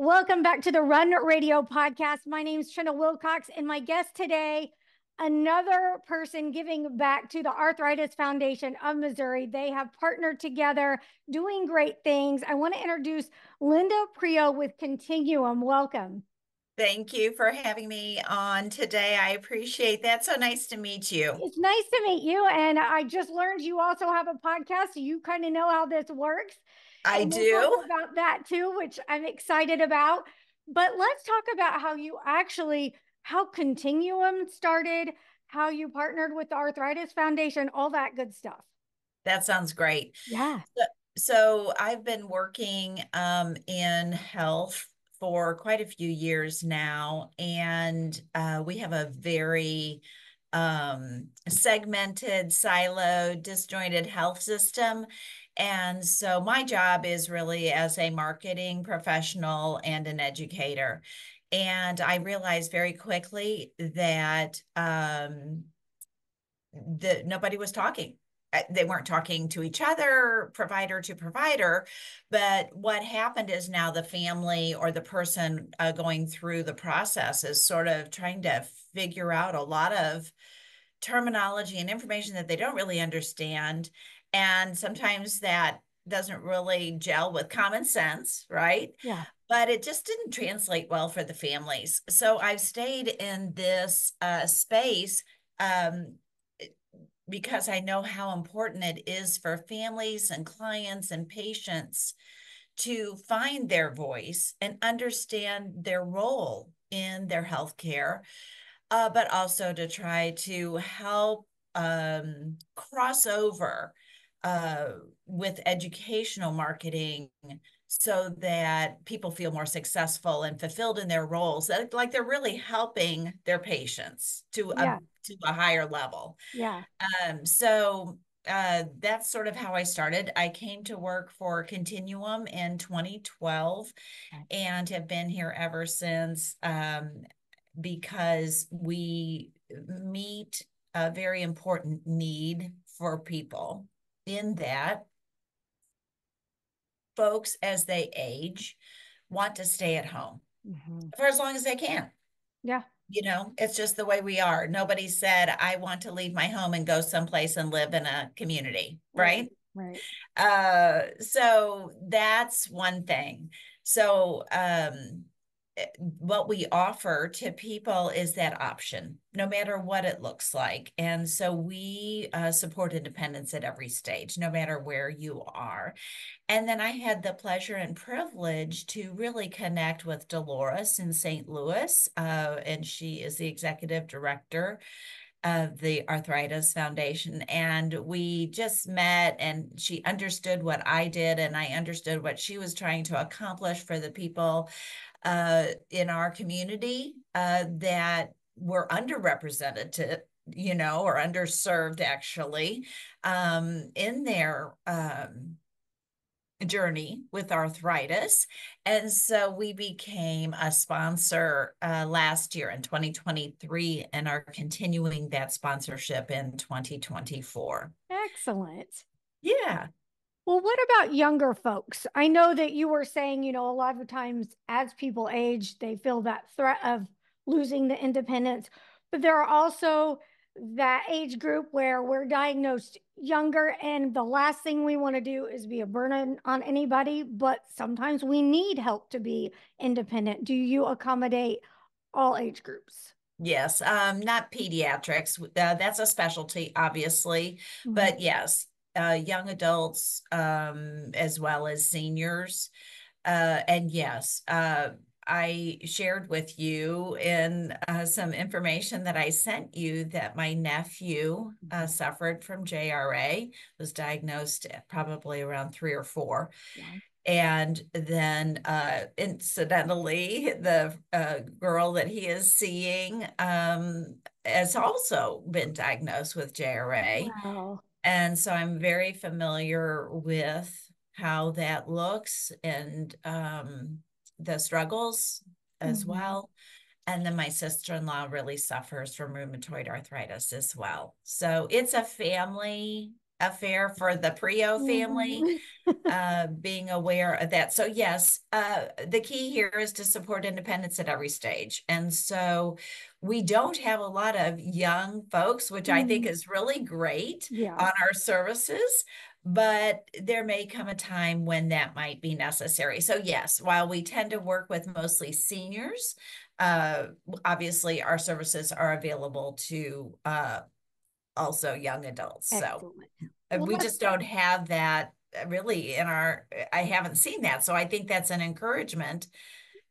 Welcome back to the Run Radio podcast. My name is Trina Wilcox, and my guest today, another person giving back to the Arthritis Foundation of Missouri. They have partnered together, doing great things. I want to introduce Linda Priaulx with Continuum. Welcome. Thank you for having me on today. I appreciate that. So nice to meet you. It's nice to meet you. And I just learned you also have a podcast. So you kind of know how this works. I and do. about that too, which I'm excited about. But let's talk about how you actually, how Continuum started, how you partnered with the Arthritis Foundation, all that good stuff. That sounds great. Yeah. So, so I've been working um, in health for quite a few years now, and uh, we have a very um, segmented, siloed, disjointed health system. And so my job is really as a marketing professional and an educator. And I realized very quickly that um, that nobody was talking uh, they weren't talking to each other, provider to provider. But what happened is now the family or the person uh, going through the process is sort of trying to figure out a lot of terminology and information that they don't really understand. And sometimes that doesn't really gel with common sense, right? Yeah. But it just didn't translate well for the families. So I've stayed in this uh, space um, because I know how important it is for families and clients and patients to find their voice and understand their role in their healthcare, uh, but also to try to help um, cross over uh, with educational marketing so that people feel more successful and fulfilled in their roles that like they're really helping their patients to yeah. a to a higher level yeah um so uh, that's sort of how I started. I came to work for Continuum in 2012 and have been here ever since um, because we meet a very important need for people in that folks as they age want to stay at home mm-hmm. for as long as they can. Yeah. You know, it's just the way we are. Nobody said, I want to leave my home and go someplace and live in a community, right? Right. Uh, so that's one thing. So, um, what we offer to people is that option, no matter what it looks like. And so we uh, support independence at every stage, no matter where you are. And then I had the pleasure and privilege to really connect with Dolores in St. Louis, uh, and she is the executive director of the Arthritis Foundation. And we just met, and she understood what I did, and I understood what she was trying to accomplish for the people uh, in our community uh, that were underrepresented to you know or underserved actually um, in their um, journey with arthritis. And so we became a sponsor uh, last year in 2023 and are continuing that sponsorship in 2024 excellent. Yeah well, what about younger folks? I know that you were saying, you know, a lot of times as people age, they feel that threat of losing the independence, but there are also that age group where we're diagnosed younger and the last thing we want to do is be a burden on anybody but sometimes we need help to be independent do you accommodate all age groups yes um not pediatrics uh, that's a specialty obviously mm-hmm. but yes uh, young adults um, as well as seniors. Uh, and yes, uh, I shared with you in uh, some information that I sent you that my nephew uh, mm-hmm. suffered from JRA, was diagnosed probably around three or four. Yeah. And then, uh, incidentally, the uh, girl that he is seeing um, has also been diagnosed with JRA. Wow. And so I'm very familiar with how that looks and um, the struggles as mm-hmm. well. And then my sister in law really suffers from rheumatoid arthritis as well. So it's a family affair for the Priaulx family, Mhm. uh, being aware of that. So yes, uh, the key here is to support independence at every stage. And so we don't have a lot of young folks, which I think Mm. is really great Yeah, on our services. But there may come a time when that might be necessary. So yes, while we tend to work with mostly seniors, uh, obviously our services are available to uh, also young adults. So excellent. uh, Well, we just don't have that uh, really in our, I haven't seen that. So I think that's an encouragement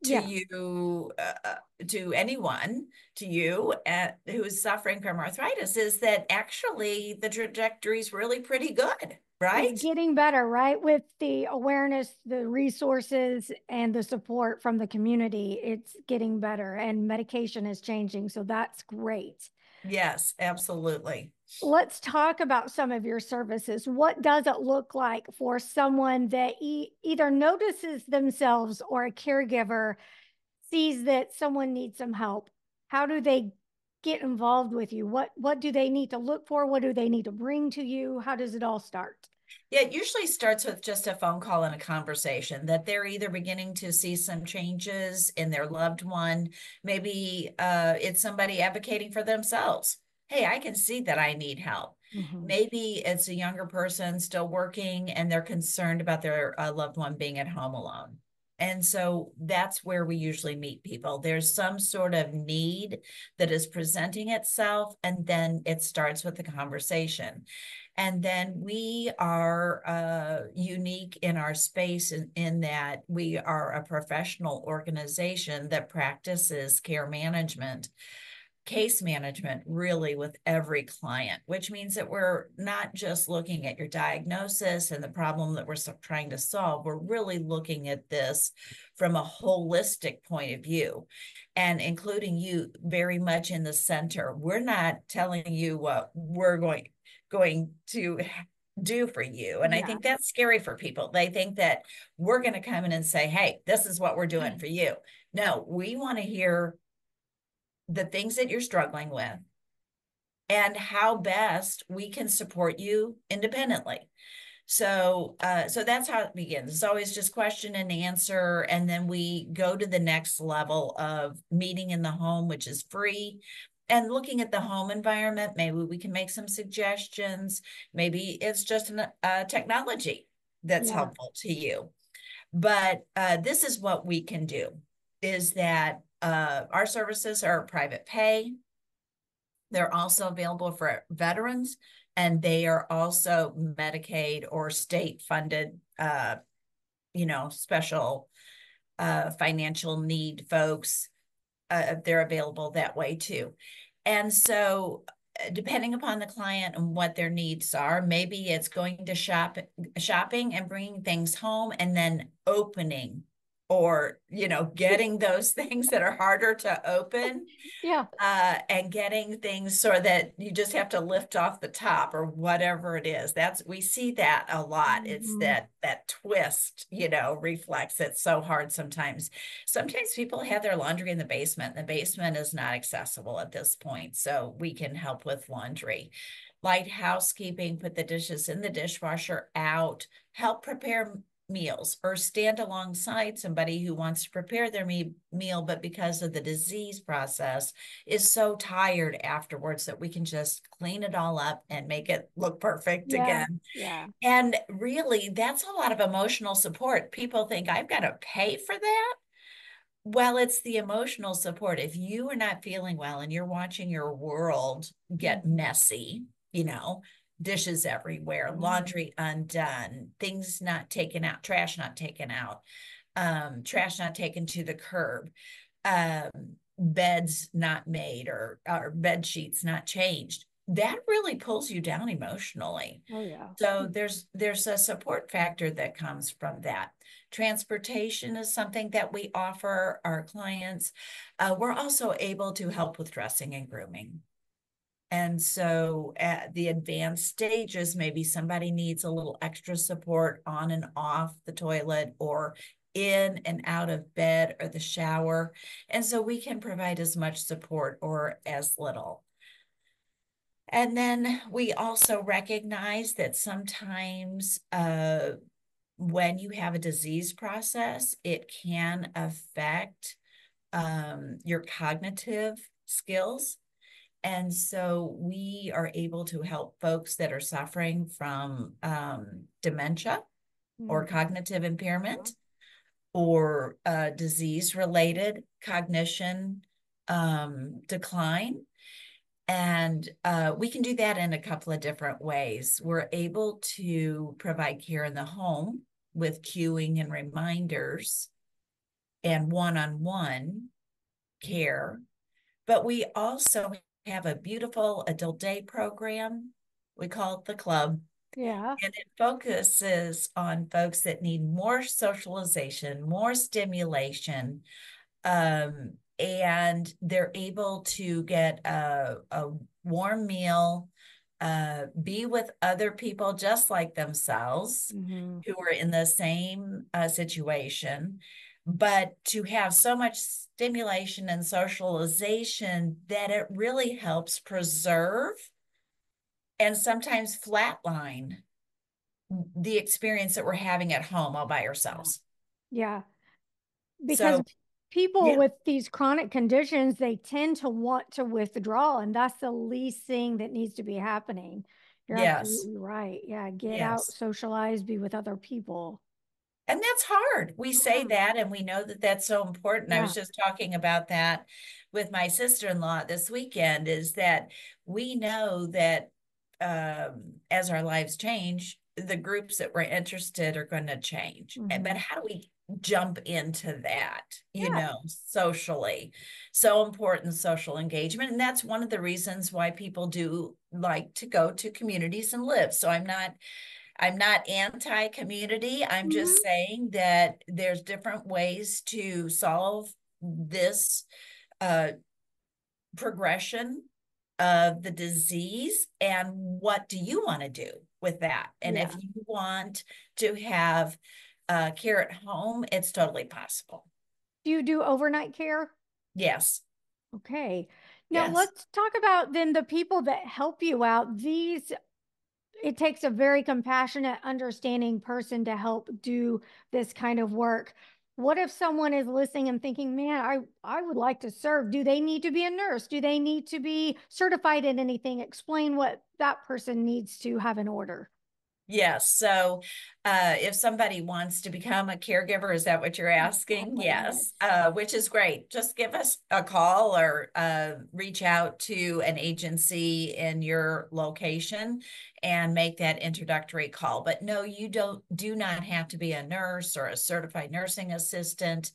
to Yeah. you, uh, uh, to anyone, to you uh, who's suffering from arthritis, is that actually the trajectory is really pretty good, right? It's getting better, right? With the awareness, the resources, and the support from the community, it's getting better and medication is changing. So that's great. Yes, absolutely. Let's talk about some of your services. What does it look like for someone that e- either notices themselves or a caregiver sees that someone needs some help? How do they get involved with you? What what do they need to look for? What do they need to bring to you? How does it all start? Yeah, it usually starts with just a phone call and a conversation that they're either beginning to see some changes in their loved one. Maybe uh, it's somebody advocating for themselves. Hey, I can see that I need help. Mhm. Maybe it's a younger person still working and they're concerned about their uh, loved one being at home alone. And so that's where we usually meet people. There's some sort of need that is presenting itself, and then it starts with the conversation. And then we are uh, unique in our space in, in that we are a professional organization that practices care management case management really with every client, which means that we're not just looking at your diagnosis and the problem that we're trying to solve. We're really looking at this from a holistic point of view and including you very much in the center. We're not telling you what we're going going to do for you. And I think that's scary for people. They think that we're going to come in and say, hey, this is what we're doing hmm. for you. No, we want to hear the things that you're struggling with and how best we can support you independently. So, uh, so that's how it begins. It's always just question and answer, and then we go to the next level of meeting in the home, which is free, and looking at the home environment. Maybe we can make some suggestions. Maybe it's just a uh, technology that's Yeah. helpful to you. But uh, this is what we can do: is that uh, our services are private pay. They're also available for veterans, and they are also Medicaid or state funded, uh, you know, special uh, financial need folks. Uh, they're available that way too. And so, uh, depending upon the client and what their needs are, maybe it's going to shop shopping and bringing things home and then opening or you know getting those things that are harder to open Yeah. uh, and getting things so that you just have to lift off the top or whatever it is. That's we see that a lot. It's Mhm. that that twist, you know, reflex. It's so hard sometimes. Sometimes people have their laundry in the basement. The basement is not accessible at this point, so we can help with laundry. Light housekeeping, put the dishes in the dishwasher out, help prepare meals or stand alongside somebody who wants to prepare their me- meal, but because of the disease process is so tired afterwards that we can just clean it all up and make it look perfect Yeah. again. Yeah. And really, that's a lot of emotional support. People think I've got to pay for that. Well, it's the emotional support. If you are not feeling well and you're watching your world get Mhm. messy, you know, dishes everywhere, Mhm. laundry undone, things not taken out, trash not taken out, um, trash not taken to the curb, um, beds not made or, or bed sheets not changed. That really pulls you down emotionally. Oh, yeah. So there's there's a support factor that comes from that. Transportation is something that we offer our clients. Uh, we're also able to help with dressing and grooming. And so at the advanced stages, maybe somebody needs a little extra support on and off the toilet or in and out of bed or the shower. And so we can provide as much support or as little. And then we also recognize that sometimes uh, when you have a disease process, it can affect um, your cognitive skills. And so we are able to help folks that are suffering from um, dementia mm-hmm. or cognitive impairment or uh, disease related cognition um, decline and uh, we can do that in a couple of different ways. We're able to provide care in the home with cueing and reminders and one on one care. But we also have a beautiful adult day program. We call it the club. Yeah. And it focuses on folks that need more socialization, more stimulation, um, and they're able to get a, a warm meal, uh, be with other people just like themselves mm-hmm. who are in the same uh, situation, but to have so much stimulation and socialization that it really helps preserve and sometimes flatline the experience that we're having at home all by ourselves. Yeah. Because so, people yeah. with these chronic conditions they tend to want to withdraw and that's the least thing that needs to be happening you're yes. absolutely right yeah get yes. out socialize be with other people and that's hard we say that and we know that that's so important yeah. i was just talking about that with my sister-in-law this weekend is that we know that um, as our lives change the groups that we're interested are going to change mm-hmm. but how do we jump into that you yeah. know socially so important social engagement and that's one of the reasons why people do like to go to communities and live so i'm not i'm not anti community i'm mm-hmm. just saying that there's different ways to solve this uh progression of the disease and what do you want to do with that and yeah. if you want to have uh, care at home, it's totally possible. Do you do overnight care? Yes. Okay. Now yes. let's talk about then the people that help you out. These it takes a very compassionate, understanding person to help do this kind of work. What if someone is listening and thinking, man, I, I would like to serve? Do they need to be a nurse? Do they need to be certified in anything? Explain what that person needs to have in order. Yes. So uh, if somebody wants to become a caregiver, is that what you're asking? Yes, uh, which is great. Just give us a call or uh, reach out to an agency in your location and make that introductory call. But no, you don't do not have to be a nurse or a certified nursing assistant.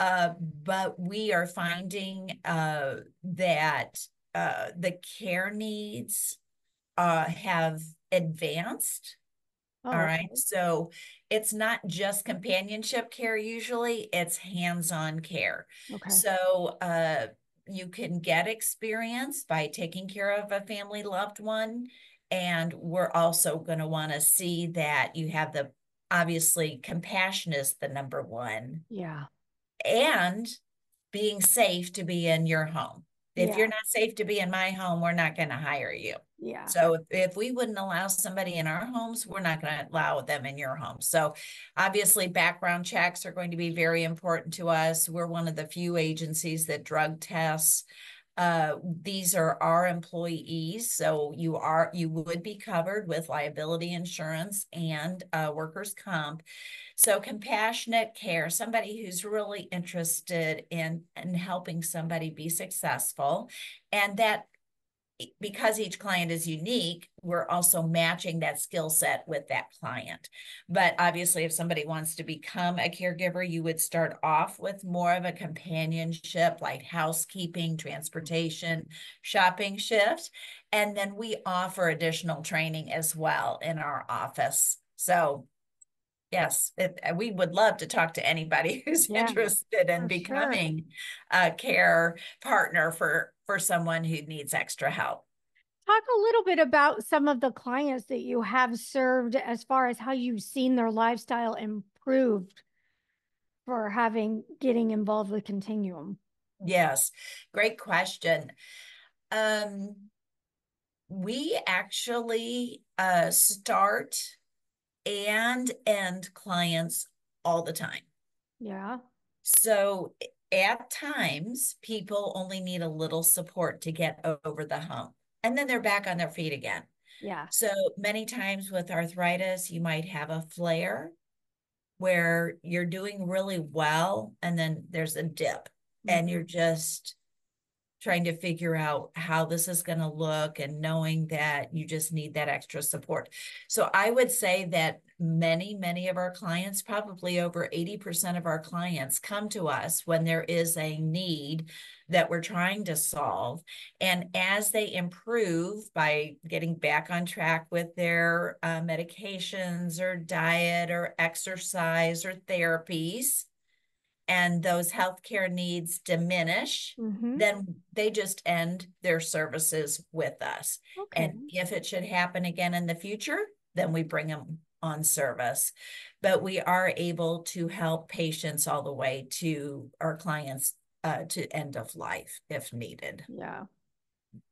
Uh, but we are finding uh, that uh, the care needs have advanced Oh, All right. Okay. So it's not just companionship care, usually, it's hands on care. Okay. So uh, you can get experience by taking care of a family loved one. And we're also going to want to see that you have the obviously compassion is the number one. Yeah. And being safe to be in your home. If yeah. you're not safe to be in my home, we're not going to hire you. Yeah. So if, if we wouldn't allow somebody in our homes, we're not going to allow them in your home. So obviously background checks are going to be very important to us. We're one of the few agencies that drug tests. Uh, these are our employees, so you are you would be covered with liability insurance and uh, workers' comp. So compassionate care, somebody who's really interested in in helping somebody be successful, and that because each client is unique, we're also matching that skill set with that client. But obviously, if somebody wants to become a caregiver, you would start off with more of a companionship like housekeeping, transportation, shopping shift. And then we offer additional training as well in our office. So Yes, it, uh, we would love to talk to anybody who's yeah, interested in becoming sure. a care partner for for someone who needs extra help. Talk a little bit about some of the clients that you have served as far as how you've seen their lifestyle improved for having getting involved with Continuum. Yes, great question. Um, we actually uh, start and end clients all the time. Yeah. So at times, people only need a little support to get over the hump, and then they're back on their feet again. Yeah. So many times with arthritis, you might have a flare where you're doing really well, and then there's a dip, mm-hmm. and you're just trying to figure out how this is going to look and knowing that you just need that extra support. So I would say that many, many of our clients, probably over 80% of our clients, come to us when there is a need that we're trying to solve. And as they improve by getting back on track with their uh, medications or diet or exercise or therapies, and those healthcare needs diminish, mm-hmm. then they just end their services with us. Okay. And if it should happen again in the future, then we bring them on service. But we are able to help patients all the way to our clients uh, to end of life if needed. Yeah.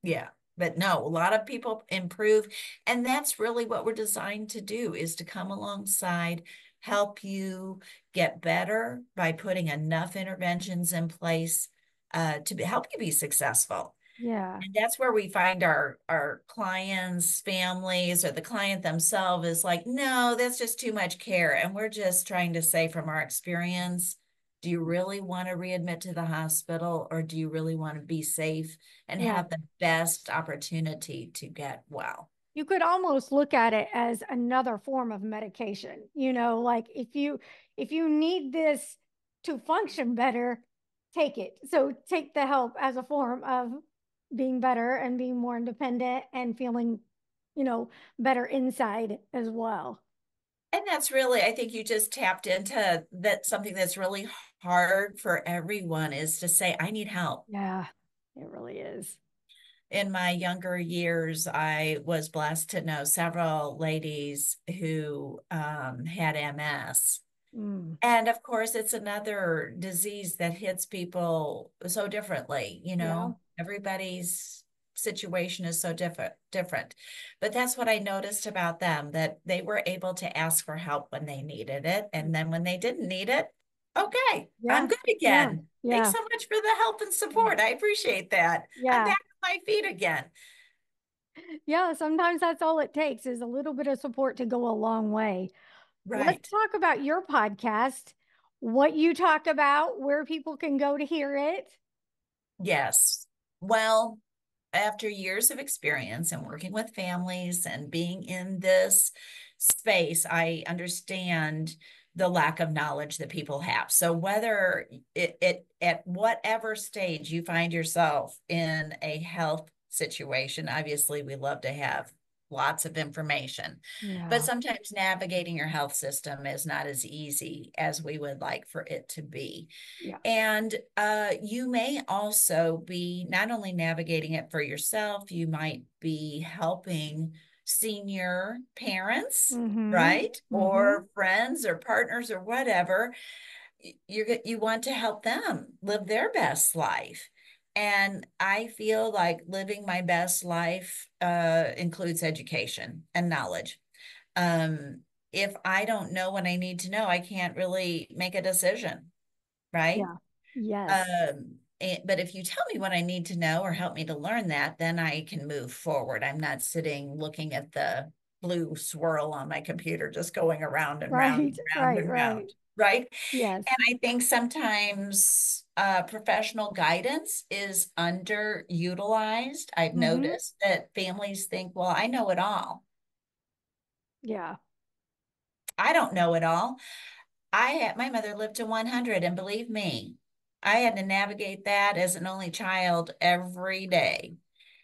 Yeah. But no, a lot of people improve. And that's really what we're designed to do is to come alongside help you get better by putting enough interventions in place uh, to help you be successful. Yeah. And that's where we find our our clients, families, or the client themselves is like, no, that's just too much care. And we're just trying to say from our experience, do you really want to readmit to the hospital or do you really want to be safe and yeah. have the best opportunity to get well? You could almost look at it as another form of medication you know like if you if you need this to function better take it. So take the help as a form of being better and being more independent and feeling you know better inside as well. And that's really i think you just tapped into that something that's really hard for everyone is to say i need help. Yeah it really is in my younger years, I was blessed to know several ladies who um, had MS. Mm. And of course, it's another disease that hits people so differently. You know, yeah. everybody's situation is so different different but that's what i noticed about them that they were able to ask for help when they needed it and then when they didn't need it okay yeah. i'm good again yeah. thanks so much for the help and support i appreciate that yeah my feet again. Yeah, sometimes that's all it takes is a little bit of support to go a long way. Right. Let's talk about your podcast, what you talk about, where people can go to hear it. Yes. Well, after years of experience and working with families and being in this space, I understand the lack of knowledge that people have. So whether it, it at whatever stage you find yourself in a health situation, obviously we love to have lots of information. Yeah. But sometimes navigating your health system is not as easy as we would like for it to be. Yeah. And uh, you may also be not only navigating it for yourself, you might be helping senior parents, mm-hmm. right? Mm-hmm. Or friends or partners or whatever. You you want to help them live their best life. And I feel like living my best life uh, includes education and knowledge. Um, if I don't know what I need to know, I can't really make a decision, right? Yeah. Yes. Um, and, but if you tell me what I need to know or help me to learn that, then I can move forward. I'm not sitting looking at the blue swirl on my computer, just going around and right, round and round right, and round. Right. Right. Yes. And I think sometimes uh, professional guidance is underutilized. I've mm-hmm. noticed that families think, well, I know it all. Yeah. I don't know it all. I had my mother lived to 100, and believe me, I had to navigate that as an only child every day.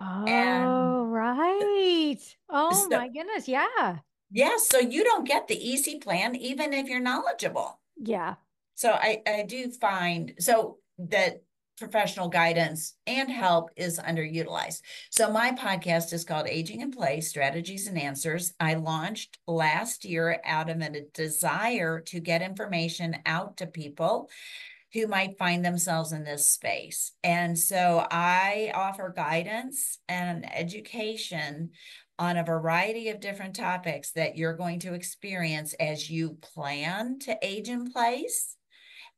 Oh, and right. Oh so, my goodness. Yeah. Yes. Yeah, so you don't get the easy plan, even if you're knowledgeable. Yeah. So I, I do find so that professional guidance and help is underutilized. So my podcast is called Aging in Place Strategies and Answers. I launched last year out of a desire to get information out to people who might find themselves in this space. And so I offer guidance and education on a variety of different topics that you're going to experience as you plan to age in place,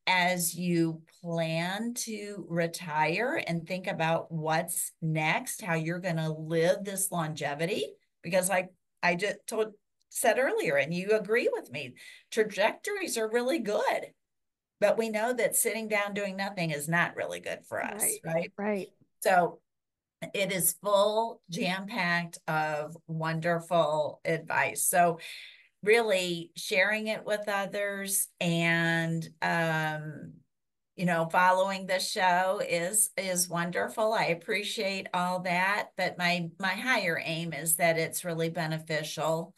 as you plan to retire and think about what's next, how you're going to live this longevity. Because, like I just told, said earlier, and you agree with me, trajectories are really good. But we know that sitting down doing nothing is not really good for us, Right. right? Right. So it is full, jam packed of wonderful advice. So really sharing it with others and um you know following the show is is wonderful i appreciate all that but my my higher aim is that it's really beneficial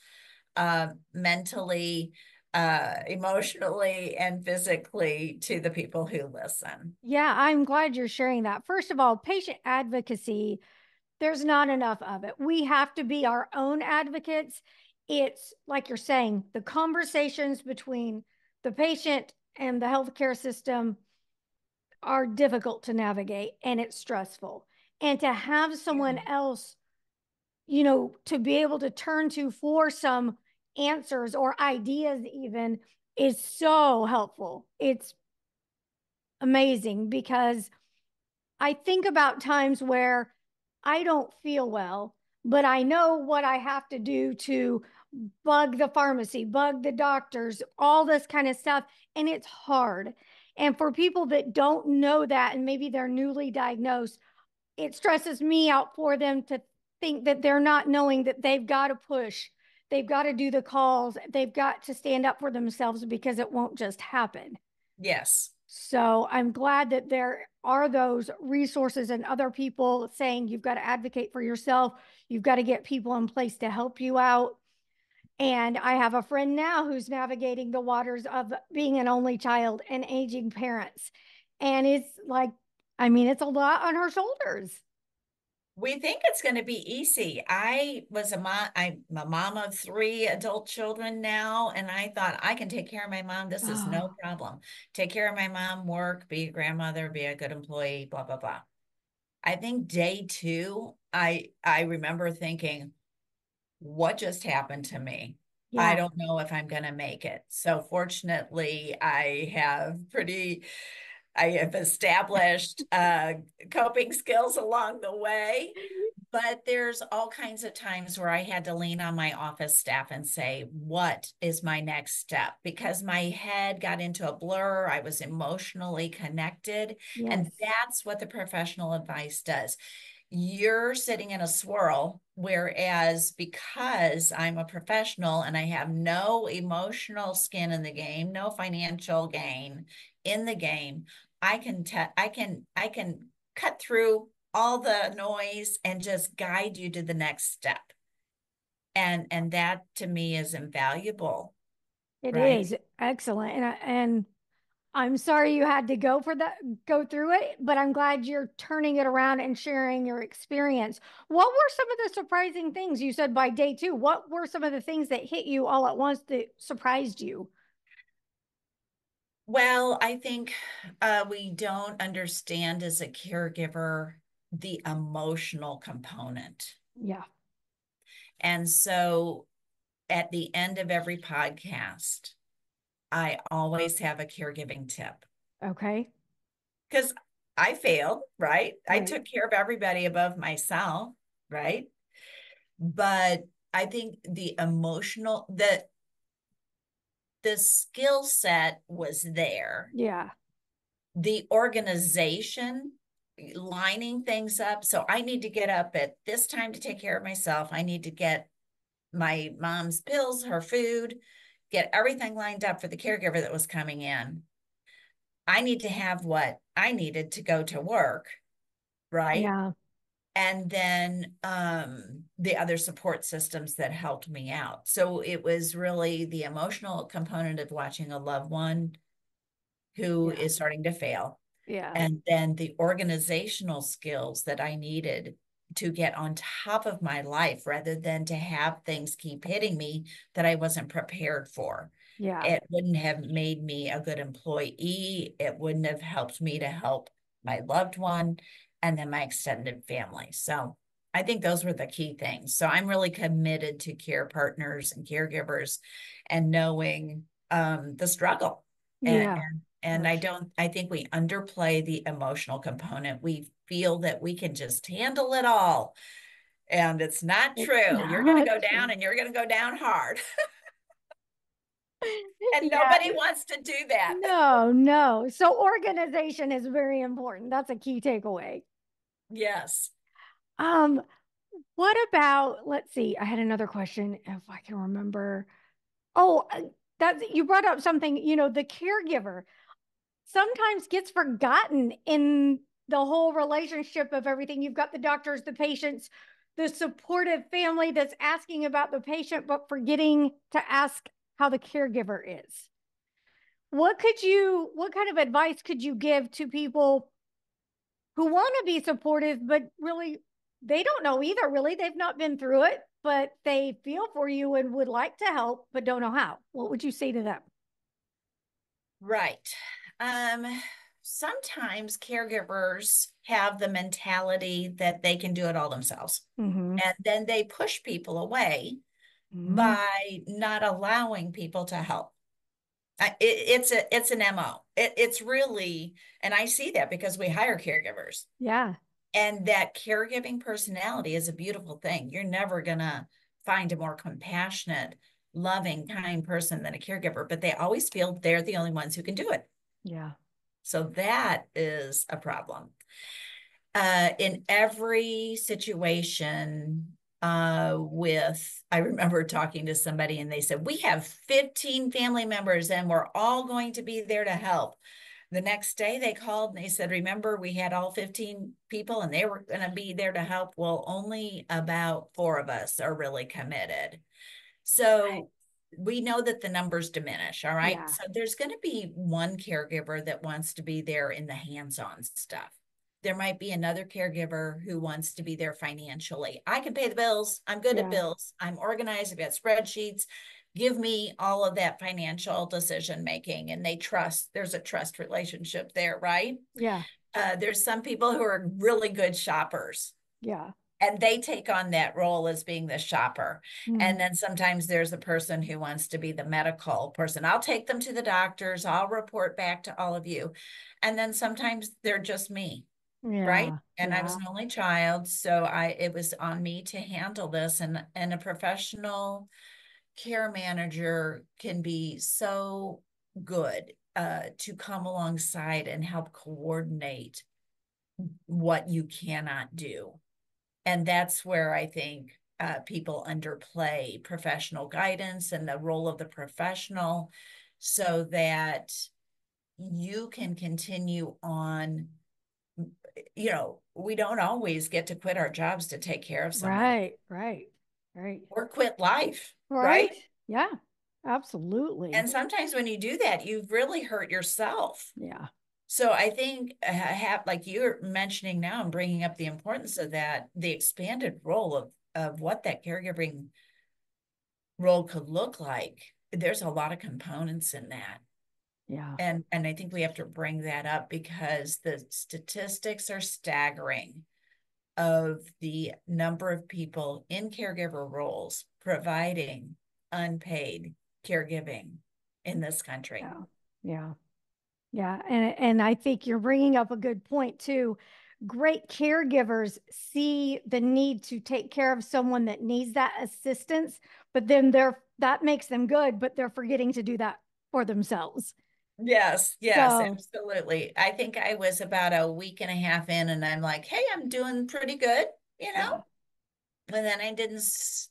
uh mentally uh emotionally and physically to the people who listen Yeah, I'm glad you're sharing that. First of all, patient advocacy, there's not enough of it. We have to be our own advocates. It's like you're saying, the conversations between the patient and the healthcare system are difficult to navigate and it's stressful. And to have someone Yeah. else, you know, to be able to turn to for some answers or ideas, even is so helpful. It's amazing because I think about times where I don't feel well, but I know what I have to do to bug the pharmacy, bug the doctors, all this kind of stuff. And it's hard. And for people that don't know that, and maybe they're newly diagnosed, it stresses me out for them to think that they're not knowing that they've got to push, they've got to do the calls, they've got to stand up for themselves because it won't just happen. yes So I'm glad that there are those resources and other people saying you've got to advocate for yourself. You've got to get people in place to help you out. And I have a friend now who's navigating the waters of being an only child and aging parents. And it's like, I mean, it's a lot on her shoulders. We think it's going to be easy. I was a mom, I'm a mom of three adult children now, and I thought I can take care of my mom. This is ah. no Oh. problem. Take care of my mom, work, be a grandmother, be a good employee, blah, blah, blah. I think day two, I I remember thinking, what just happened to me? I don't know if I'm going to make it. So fortunately, I have pretty I have established uh, coping skills along the way, but there's all kinds of times where I had to lean on my office staff and say, What is my next step? Because my head got into a blur. I was emotionally connected. And that's what the professional advice does. You're sitting in a swirl, whereas because I'm a professional and I have no emotional skin in the game, no financial gain in the game, I can te- I can I can cut through all the noise and just guide you to the next step. And and that to me is invaluable. It Right. is excellent. And, I- and I'm sorry you had to go for that, go through it, but I'm glad you're turning it around and sharing your experience. What were some of the surprising things you said by day two? What were some of the things that hit you all at once that surprised you? Well, I think uh, we don't understand as a caregiver the emotional component. Yeah. And so at the end of every podcast, I always have a caregiving tip Okay. because I failed, right? I took care of everybody above myself, right? But I think the emotional, the the skill set was there. Yeah. The organization lining things up. So I need to get up at this time to take care of myself. I need to get my mom's pills, her food, get everything lined up for the caregiver that was coming in. I need to have what I needed to go to work, right? Yeah. And then um, the other support systems that helped me out. So it was really the emotional component of watching a loved one who Yeah. is starting to fail Yeah. and then the organizational skills that I needed to get on top of my life rather than to have things keep hitting me that I wasn't prepared for. Yeah. It wouldn't have made me a good employee. It wouldn't have helped me to help my loved one and then my extended family. So I think those were the key things. So I'm really committed to care partners and caregivers and knowing um, the struggle. And, yeah. and, and I don't, I think we underplay the emotional component. We feel that we can just handle it all. And it's not true. It's you're going to go down and you're going to go down hard. and yeah. nobody wants to do that. No, no. So organization is very important. That's a key takeaway. Yes. Um, what about, let's see, I had another question if I can remember. Oh, uh, that you brought up something, you know, the caregiver sometimes gets forgotten in the whole relationship of everything. You've got the doctors, the patients, the supportive family that's asking about the patient, but forgetting to ask how the caregiver is. What could you, what kind of advice could you give to people who want to be supportive, but really they don't know either, really? They've not been through it, but they feel for you and would like to help, but don't know how. What would you say to them? Right. Um, sometimes caregivers have the mentality that they can do it all themselves. Mm-hmm. And then they push people away mm-hmm. by not allowing people to help. it, it's a it's an mo. It, it's really, and I see that because we hire caregivers. Yeah, and that caregiving personality is a beautiful thing. You're never gonna find a more compassionate, loving, kind person than a caregiver, but they always feel they're the only ones who can do it. Yeah. So that is a problem. Uh, in every situation, uh, with, I remember talking to somebody and they said, We have 15 family members and we're all going to be there to help. The next day they called and they said, Remember, we had all 15 people and they were going to be there to help. Well, only about four of us are really committed. So right. we know that the numbers diminish. All right. Yeah. So there's going to be one caregiver that wants to be there in the hands on stuff there might be another caregiver who wants to be there financially. I can pay the bills. I'm good yeah. at bills. I'm organized. I've got spreadsheets. Give me all of that financial decision making. And they trust, there's a trust relationship there, right? Yeah. Uh, there's some people who are really good shoppers. Yeah. And they take on that role as being the shopper. Mm. And then sometimes there's a person who wants to be the medical person. I'll take them to the doctors. I'll report back to all of you. And then sometimes they're just me yeah, right and yeah. i was an only child so i it was on me to handle this and and a professional care manager can be so good uh, to come alongside and help coordinate what you cannot do and that's where i think uh, people underplay professional guidance and the role of the professional so that you can continue on you know, we don't always get to quit our jobs to take care of someone. Right, right, right. Or quit life. Right. right? Yeah, absolutely. And sometimes when you do that, you've really hurt yourself. Yeah. So I think uh, I have, like you're mentioning now and bringing up the importance of that, the expanded role of of what that caregiving role could look like. There's a lot of components in that. Yeah. And and I think we have to bring that up because the statistics are staggering of the number of people in caregiver roles providing unpaid caregiving in this country. Yeah. Yeah. Yeah, and and I think you're bringing up a good point too. Great caregivers see the need to take care of someone that needs that assistance, but then they're that makes them good, but they're forgetting to do that for themselves. Yes, yes, so, absolutely. I think I was about a week and a half in, and I'm like, hey, I'm doing pretty good, you know? Yeah. And then I didn't,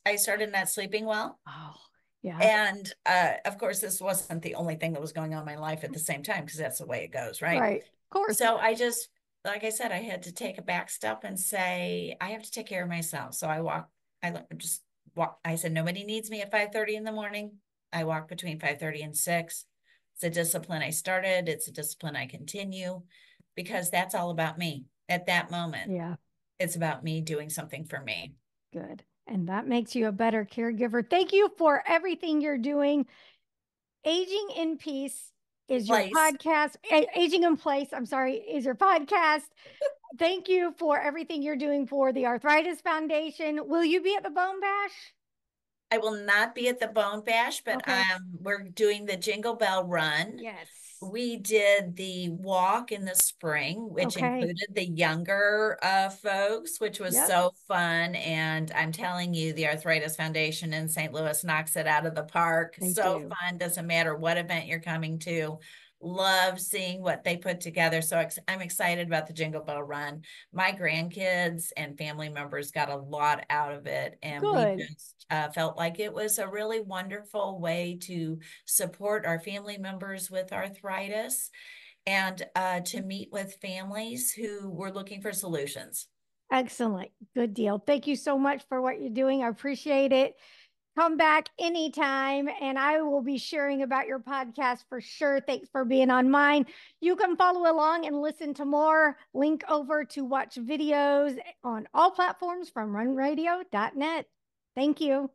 I started not sleeping well. Oh, yeah. And uh, of course, this wasn't the only thing that was going on in my life at the same time, because that's the way it goes, right? Right. Of course. So I just, like I said, I had to take a back step and say, I have to take care of myself. So I walk, I just walk, I said, nobody needs me at 5 30 in the morning. I walk between 5 30 and 6 it's a discipline I started, it's a discipline I continue because that's all about me at that moment. Yeah. It's about me doing something for me. Good. And that makes you a better caregiver. Thank you for everything you're doing. Aging in Peace is your podcast. Aging in Place, I'm sorry, is your podcast. Thank you for everything you're doing for the Arthritis Foundation. Will you be at the Bone Bash? I will not be at the Bone Bash, but okay. um, we're doing the Jingle Bell Run. Yes we did the walk in the spring, which okay. included the younger uh, folks, which was yep. so fun. And I'm telling you, the Arthritis Foundation in St. Louis knocks it out of the park. They so do. fun. Doesn't matter what event you're coming to love seeing what they put together. So ex- I'm excited about the Jingle Bell Run. My grandkids and family members got a lot out of it, and Good. we just uh, felt like it was a really wonderful way to support our family members with arthritis and uh, to meet with families who were looking for solutions. Excellent. Good deal. Thank you so much for what you're doing. I appreciate it. Come back anytime, and I will be sharing about your podcast for sure. Thanks for being on mine. You can follow along and listen to more. Link over to watch videos on all platforms from runradio.net. Thank you.